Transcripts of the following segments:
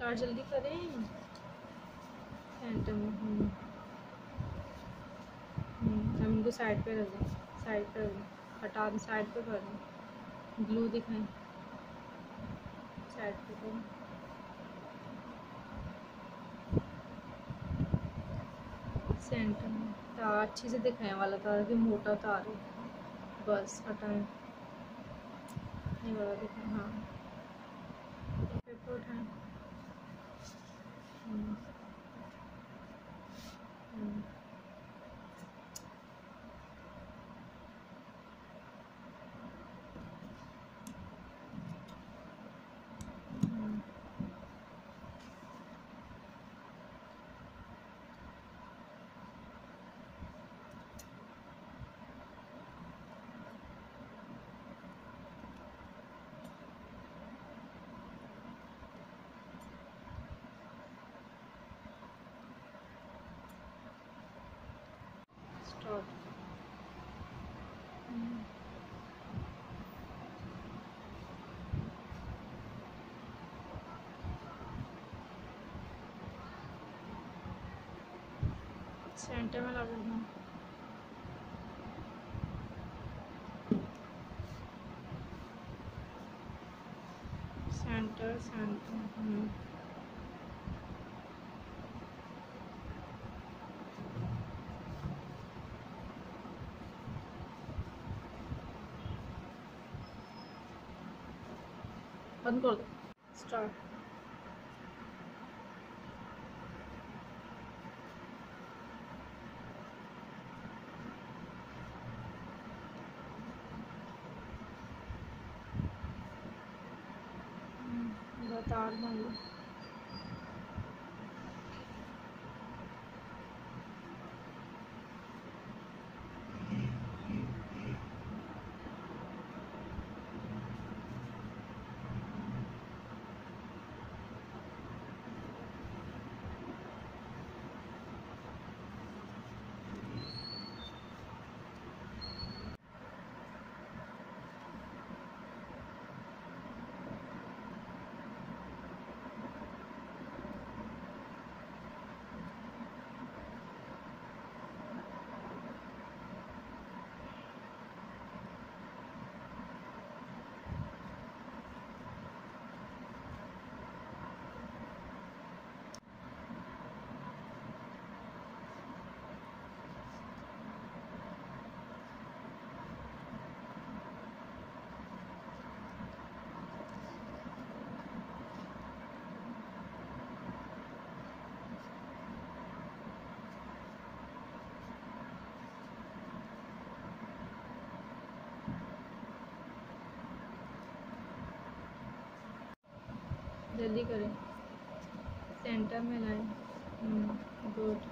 Start جلدی کریں۔ Centre um, ہم ان کو سائڈ پہ رکھ دیں۔ سائڈ پہ رکھ دیں۔ ہٹا دیں سائڈ پہ کر دیں۔ گلو دکھائیں۔ سائڈ پہ کریں۔ سینٹر میں تار اچھے سے دکھائیں والا تار، کہ موٹا تار ہے۔ بس ہٹائیں یہ والا دکھائیں۔ ہاں۔ پیپر اٹھائیں ہوں ہوں ہوں اسٹارٹ ہوں سینٹر میں لگا ہوں سینٹر سینٹر ہوں بند کر دو اسٹارٹ تار بند جلدی کریں۔ سینٹر میں لائیں۔ ہوں گڈ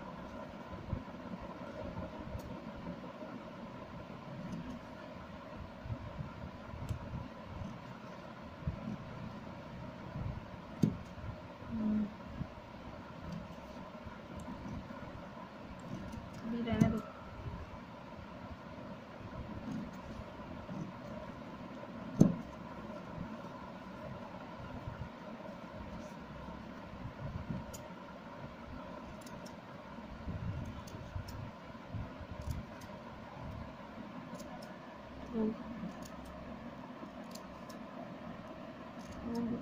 ہوں ابھی رہنے دو ہوں ہوں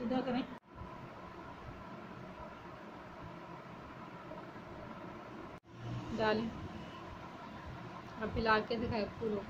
سیدھا کریں۔ ڈالیں۔ اب پلا کے دکھائے پورو